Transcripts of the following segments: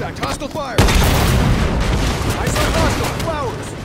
contact. Hostile fire. I saw hostile. Flowers.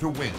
to win.